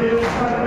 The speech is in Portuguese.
Deus para